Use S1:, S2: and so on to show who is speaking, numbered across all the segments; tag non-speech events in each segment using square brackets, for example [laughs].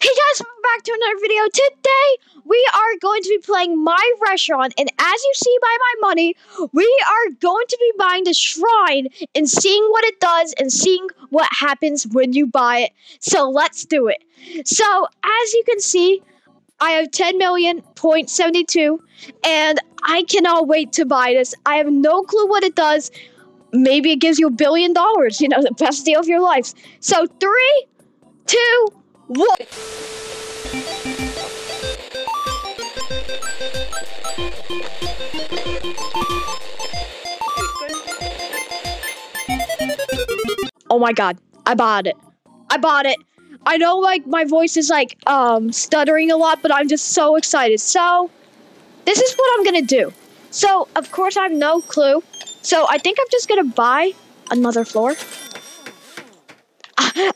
S1: Hey guys, welcome back to another video. Today, we are going to be playing My Restaurant, and as you see by my money, we are going to be buying the shrine and seeing what it does and seeing what happens when you buy it. So let's do it. So, as you can see, I have 10 million point 72, and I cannot wait to buy this. I have no clue what it does. Maybe it gives you a billion dollars, you know, [laughs] the best deal of your life. So, three, two, one. Oh my god, I bought it. I bought it. I know like my voice is like um stuttering a lot, but I'm just so excited. So, this is what I'm to do. So, of course I have no clue. So, I think I'm just to buy another floor.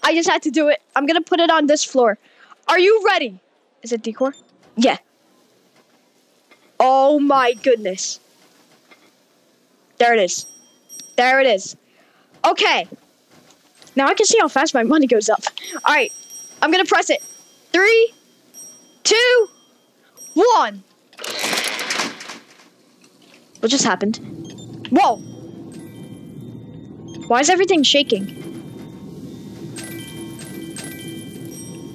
S1: I just had to do it. I'm to put it on this floor. Are you ready? Is it decor? Yeah. Oh my goodness. There it is. There it is. Okay. Now I can see how fast my money goes up. All right. I'm to press it. Three, two, one. What just happened? Whoa. Why is everything shaking?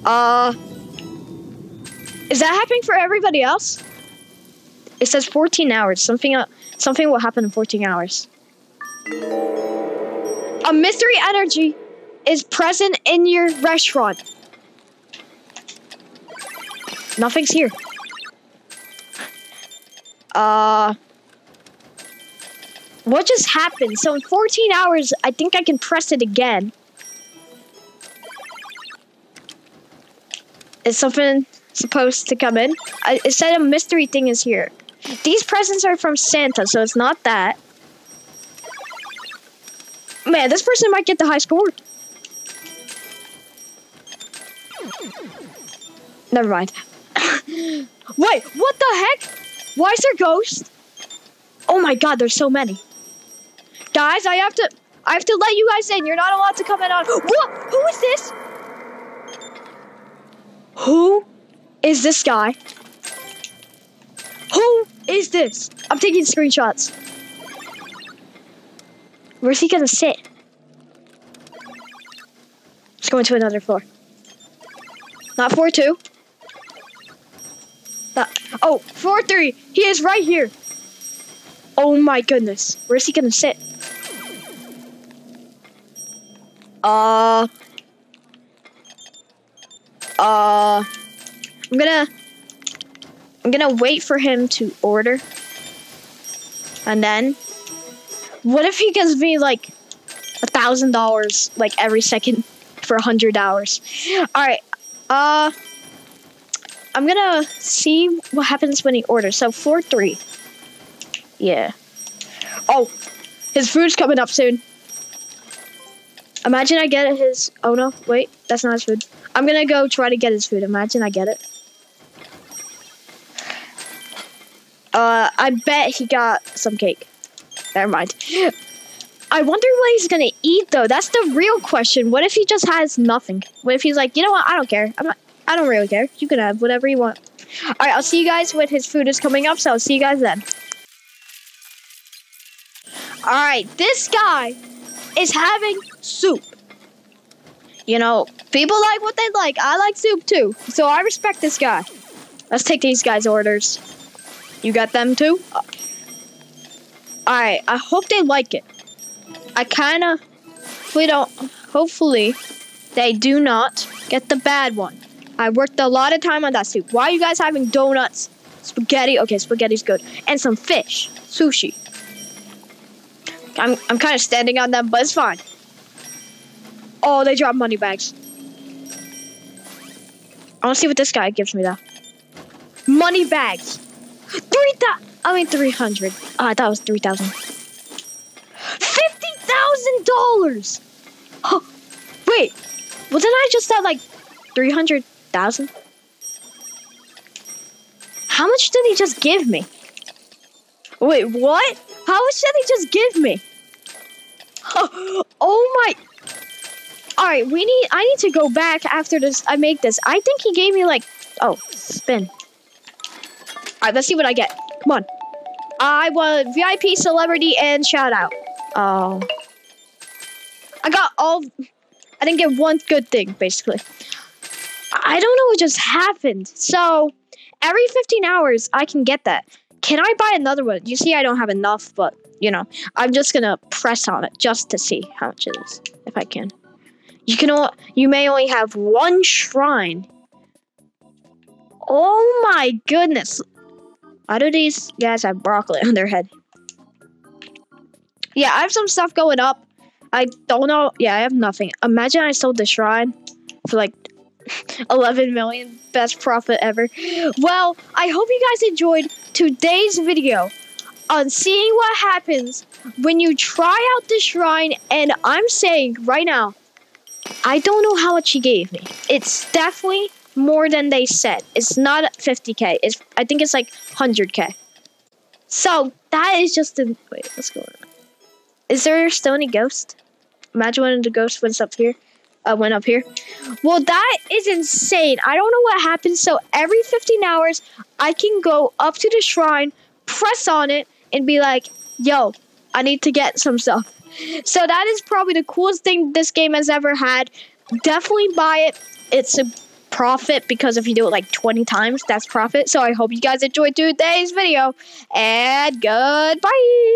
S1: Uh. Is that happening for everybody else? It says 14 hours. Something, uh, something will happen in 14 hours. A mystery energy is present in your restaurant. Nothing's here. Uh. What just happened? So in 14 hours, I think I can press it again. Is something supposed to come in? I, it said a mystery thing is here. These presents are from Santa, so it's not that. Man, this person might get the high score. Never mind. [laughs] Wait, what the heck? Why is there ghosts? Oh my god, there's so many. Guys, I have to I have to let you guys in. You're not allowed to come in on [gasps] What? Who is this? Who is this guy? Who is this? I'm taking screenshots. Where's he gonna sit? Let's go into another floor. Not four two. Not, oh. He is right here. Oh my goodness. Where's he gonna sit? Uh. Uh. I'm gonna. I'm gonna wait for him to order. And then. What if he gives me like a thousand dollars like every second for a hundred hours? Alright. Uh. I'm gonna see what happens when he orders. So, 4 3. Yeah. Oh, his food's coming up soon. Imagine I get his. Oh no, wait, that's not his food. I'm gonna go try to get his food. Imagine I get it. Uh, I bet he got some cake. Never mind. I wonder what he's gonna eat though. That's the real question. What if he just has nothing? What if he's like, you know what? I don't care. I'm not. I don't really care. You can have whatever you want. All right, I'll see you guys when his food is coming up. So I'll see you guys then. All right, this guy is having soup. You know, people like what they like. I like soup too. So I respect this guy. Let's take these guys' orders. You got them too? Alright, I hope they like it. I kind of... We don't... Hopefully, they do not get the bad one. I worked a lot of time on that soup. Why are you guys having donuts? Spaghetti? Okay, spaghetti's good. And some fish. Sushi. I'm, I'm kind of standing on them, but it's fine. Oh, they dropped money bags. I want to see what this guy gives me, though. Money bags. Three thousand. I mean, 300. Oh, ah, I thought it was 3,000. $50,000! Oh, wait. Wasn't I just at like 300,000? How much did he just give me? Wait, what? How much did he just give me? [laughs] Oh my. All right, we need. I need to go back after this. I make this. I think he gave me like. Oh, spin. All right, let's see what I get. Come on. I want VIP celebrity and shout out. Oh. I got all. I didn't get one good thing basically. I don't know what just happened. So every 15 hours, I can get that. Can I buy another one? You see, I don't have enough, but you know, I'm just gonna press on it just to see how much it is, if I can. You can. O- you may only have one shrine. Oh my goodness! Why do these guys have broccoli [laughs] on their head? Yeah, I have some stuff going up. I don't know. Yeah, I have nothing. Imagine I sold the shrine for like [laughs] 11 million. Best profit ever. Well, I hope you guys enjoyed today's video on seeing what happens when you try out the shrine. And I'm saying right now, I don't know how much he gave me. It's definitely more than they said. It's not 50k. It's I think it's like 100k. So that is just the wait. What's going on? Is there still any ghost? Imagine when the ghost went up here. Uh, went up here. Well, that is insane. I don't know what happened. So every 15 hours, I can go up to the shrine, press on it, and be like, "Yo, I need to get some stuff." So that is probably the coolest thing this game has ever had. Definitely buy it. It's a profit because if you do it like 20 times, that's profit. So I hope you guys enjoyed today's video and goodbye.